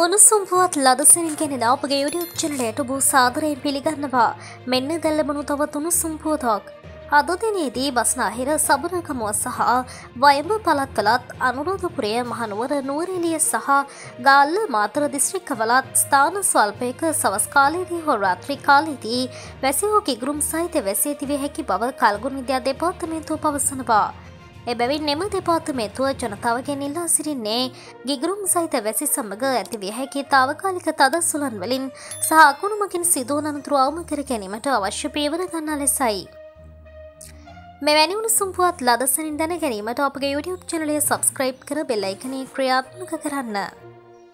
උණුසුම් පුවත් ලදසනින් කෙනෙන අපගේ යුඩියුබ් චනලයට ඔබ සාදරයෙන් පිළිගන්නවා මෙන්න දැල්ලබනු තවත් උණුසුම් පුවතක්. අද දිනේදී බස්නාහිර සබරකමුව සහ වයඹ පළත්වලත් අනුරෝධපුරය මහනුවර නුවරෙලිය සහ ගාල්ල මාතර දිස්ත්‍රික්කවලත් ස්ථාන ස්වල්පයක සවස් කාලයේදී හෝ රාත්‍රී කාලයේදී වැසිහෝ කිගුරුම් සහිත වැසී තිවිය හැකි බව කල්ගුණ විද්‍යා දෙපාර්තමේන්තුව පවසනවා. එබැවින් එම දෙපාර්තමේතුව ජනතාවගෙන් ඉල්ලා සිරින්නේ ගිගරුම් සහිත වැසි සමඟ ඇතිවිය හැකි තාවකාලික තද සුළන් වලින් සහ අකුණුමකින් සිදුවන අනතුරු අවම කර ගැනීමට අවශ්‍ය පීවර ගන්නා ලෙසයි. මෙවැනි උණුසුම්පුවත් ලදසනින් දැන ගැනීමට අපගේ YouTube චනලය සබස්ක්‍රයිබ් කර බෙල්ලයිකනේ ක්‍රියාත්මක කරන්න.